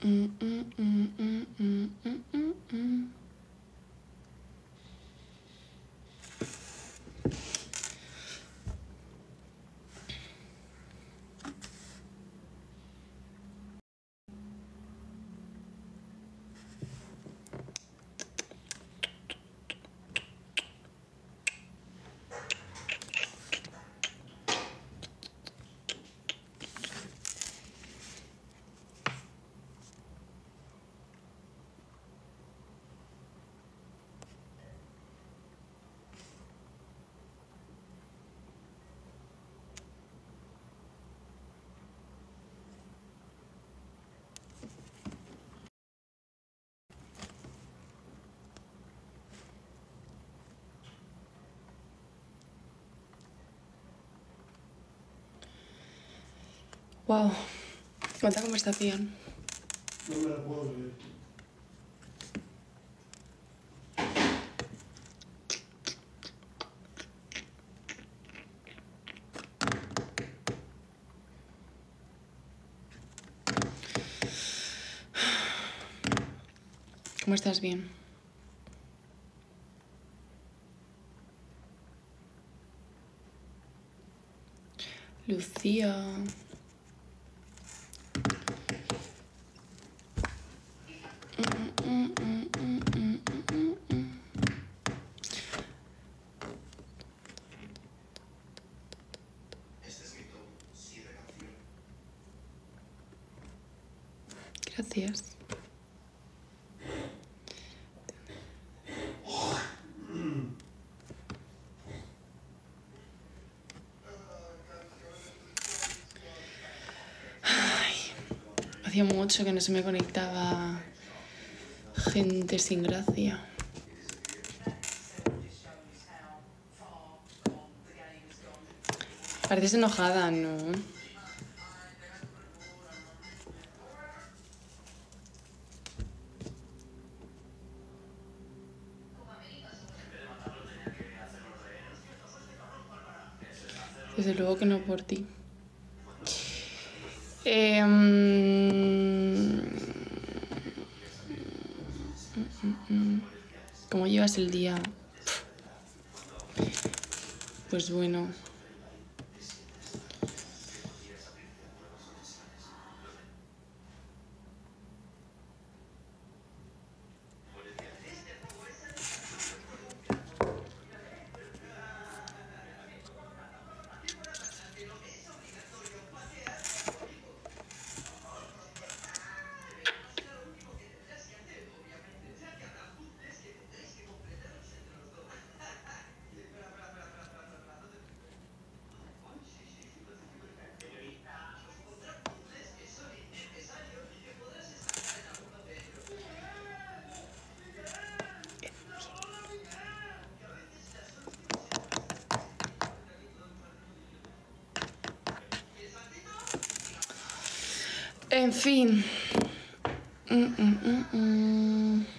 Mm, mm, mm, Wow, cuánta conversación. No me la puedo leer. ¿Cómo estás? Bien. Lucía. Gracias. Ay, hacía mucho que no se me conectaba gente sin gracia. Pareces enojada, ¿no? Desde luego que no por ti. Eh, ¿Cómo llevas el día? Pues bueno. En fin. Mm, mm, mm, mm.